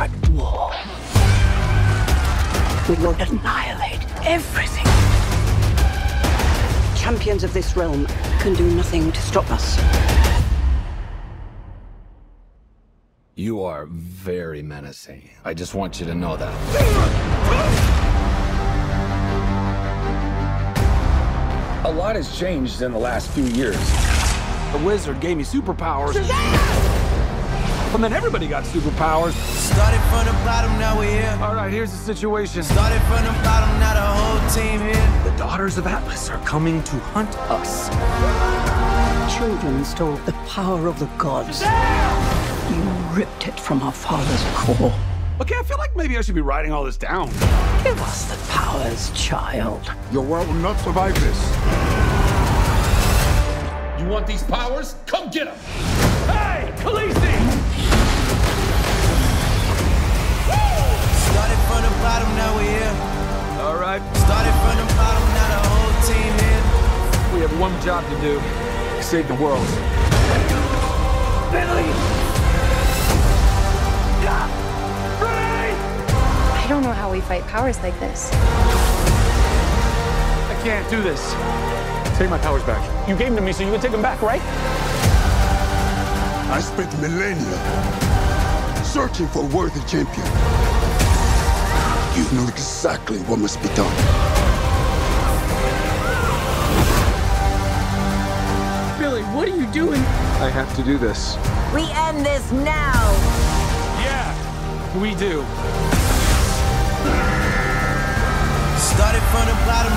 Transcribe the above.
are at war. We will annihilate everything. Champions of this realm can do nothing to stop us. You are very menacing. I just want you to know that. A lot has changed in the last few years. The wizard gave me superpowers. Shazam! And then everybody got superpowers. Started from the bottom, now we're here. All right, here's the situation. Started from the bottom, now the whole team here. The daughters of Atlas are coming to hunt us. Children stole the power of the gods. You ripped it from our father's core. Okay, I feel like maybe I should be writing all this down. Give us the powers, child. Your world will not survive this. You want these powers? Come get them! Right, Started from the bottom, now the whole team here. we have one job to do. Save the world. Billy! I don't know how we fight powers like this. I can't do this. Take my powers back. You gave them to me so you could take them back, right? I spent millennia searching for a worthy champion. You know exactly what must be done. Billy, what are you doing? I have to do this. We end this now. Yeah, we do. Started from the bottom,